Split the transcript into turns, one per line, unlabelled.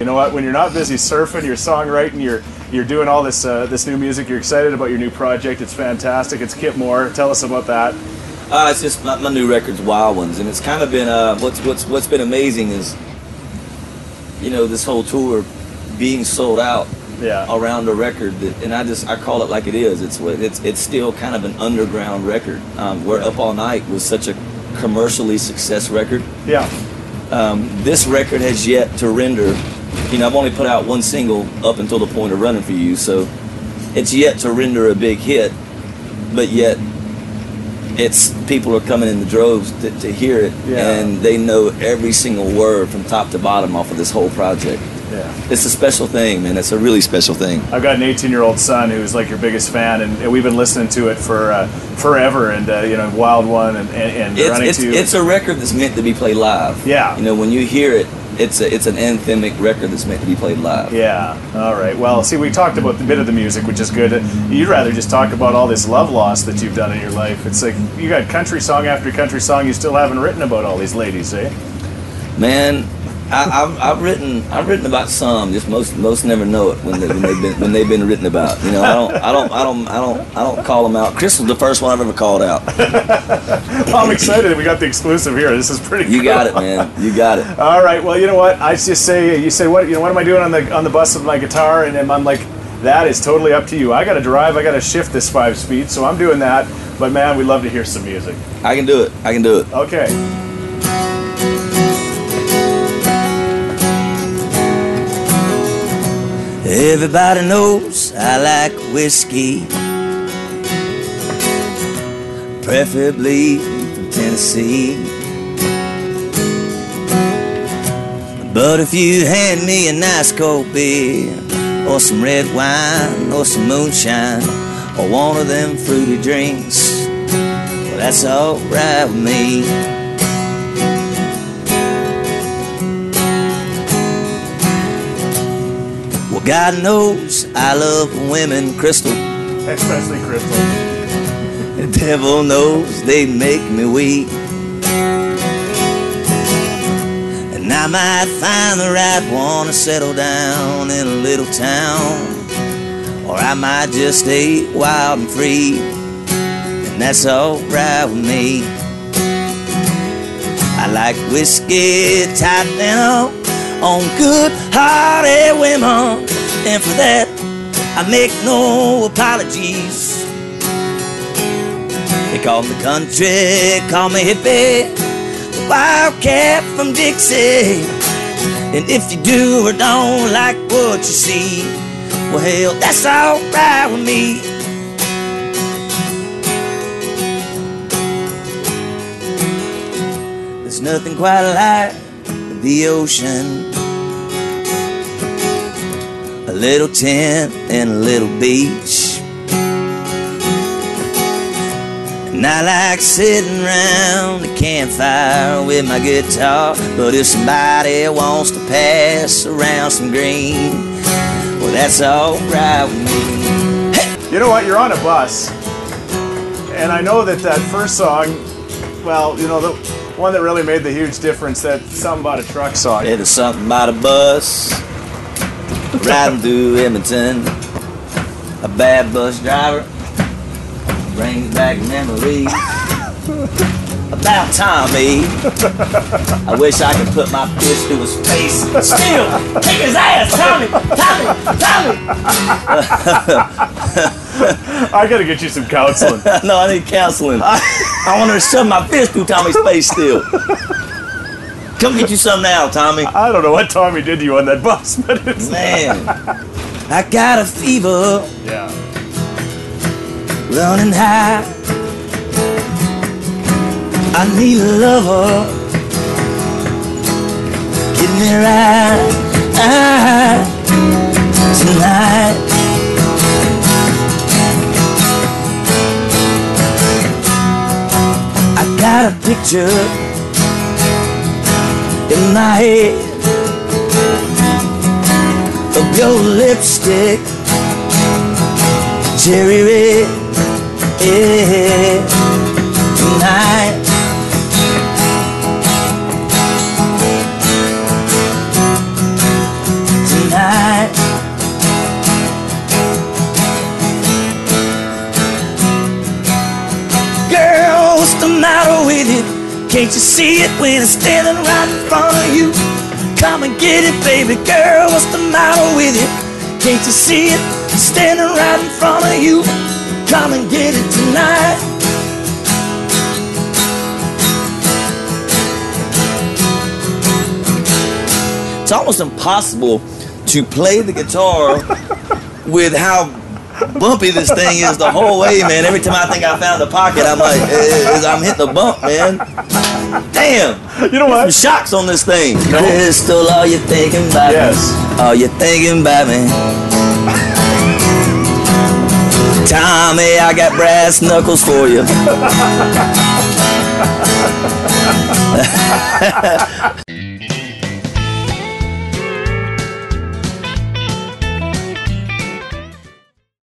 You know what? When you're not busy surfing, you're songwriting, you're you're doing all this uh, this new music. You're excited about your new project. It's fantastic. It's Kip Moore. Tell us about that.
Uh, it's just my, my new record's Wild Ones, and it's kind of been uh, what's what's what's been amazing is, you know, this whole tour being sold out
Yeah.
around the record, that, and I just I call it like it is. It's what it's it's still kind of an underground record. Um, where Up All Night was such a commercially success record.
Yeah.
Um, this record has yet to render. You know, I've only put out one single up until the point of running for you, so it's yet to render a big hit. But yet, it's people are coming in the droves to, to hear it,
Yeah.
and they know every single word from top to bottom off of this whole project.
Yeah.
It's a special thing, man. It's a really special thing.
I've got an 18 year old son who's like your biggest fan, and, and we've been listening to it for uh, forever. And uh, you know, Wild One and and, and
It's,
Running
it's,
to.
it's a record that's meant to be played live.
Yeah.
You know, when you hear it, it's a, it's an anthemic record that's meant to be played live.
Yeah. All right. Well, see, we talked about the bit of the music, which is good. You'd rather just talk about all this love loss that you've done in your life. It's like you got country song after country song. You still haven't written about all these ladies, eh?
Man, I, I've, I've written I've written about some. Just most most never know it when, they, when they've been when they've been written about. You know, I don't I don't I don't I don't I don't call them out. Chris was the first one I've ever called out.
Well, I'm excited we got the exclusive here. This is pretty.
You
cool.
got it, man. You got it.
All right. Well, you know what? I just say you say what you know. What am I doing on the on the bus with my guitar? And I'm like, that is totally up to you. I got to drive. I got to shift this five speed. So I'm doing that. But man, we love to hear some music.
I can do it. I can do it.
Okay.
Everybody knows I like whiskey, preferably from Tennessee. But if you hand me a nice cold beer, or some red wine, or some moonshine, or one of them fruity drinks, well, that's alright with me. God knows I love women, Crystal.
Especially Crystal.
The devil knows they make me weak. And I might find the right one to settle down in a little town. Or I might just stay wild and free. And that's alright with me. I like whiskey tight down on good hearted women. And for that, I make no apologies. They call me country, call me hippie, the wildcat from Dixie. And if you do or don't like what you see, well, that's alright with me. There's nothing quite like the ocean. Little tent and a little beach. And I like sitting around the campfire with my guitar. But if somebody wants to pass around some green, well, that's alright with me.
You know what? You're on a bus, and I know that that first song, well, you know the one that really made the huge difference. That something about a truck song.
It was something about a bus riding through Edmonton. A bad bus driver brings back memories about Tommy. I wish I could put my fist through his face. Still, kick his ass, Tommy, Tommy, Tommy.
I gotta get you some counseling.
no, I need counseling. I want to shove my fist through Tommy's face still. Come get you some now, Tommy.
I don't know what Tommy did to you on that bus, but it's
Man, I got a fever
yeah.
running high. I need a lover. Get me right tonight. I got a picture night of your lipstick, cherry red. Yeah, tonight. Tonight. Girl, what's the matter with you? Can't you see it when it's standing right in front of you? Come and get it, baby girl. What's the matter with you? Can't you see it standing right in front of you? Come and get it tonight. It's almost impossible to play the guitar with how bumpy this thing is the whole way, man. Every time I think I found a pocket, I'm like, eh, I'm hitting the bump, man. Damn.
You know what?
Some shocks on this thing.
No.
Pistol, all you thinking about
Yes.
me? All you thinking about me? Tommy, I got brass knuckles for you.